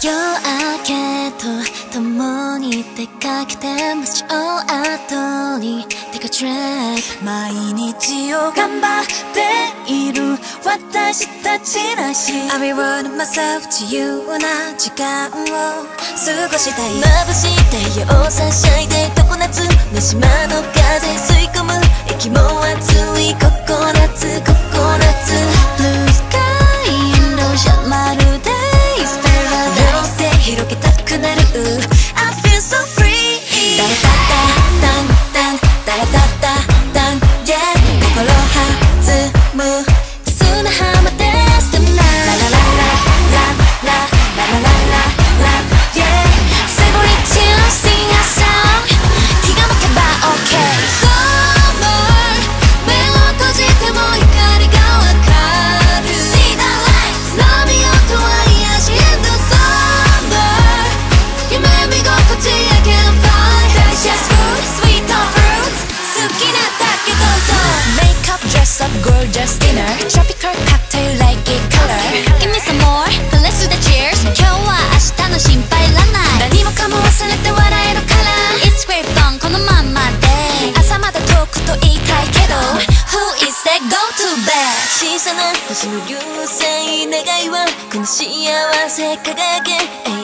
けと共に出かけて街を後に Take a trip 毎日を頑張っている私たちらしい。I reward myself 自由な時間を過ごしたい。眩しい太陽サンシャインで常夏の島の風吸 Tropical cocktail like it color Give me some more Let's do the cheers 今日は明日の心配いらない何もかも忘れて笑えるから It's great fun このまんまで朝まで遠くと言いたいけど Who is that go to bed 小さな星の流星願いはこの幸せ輝け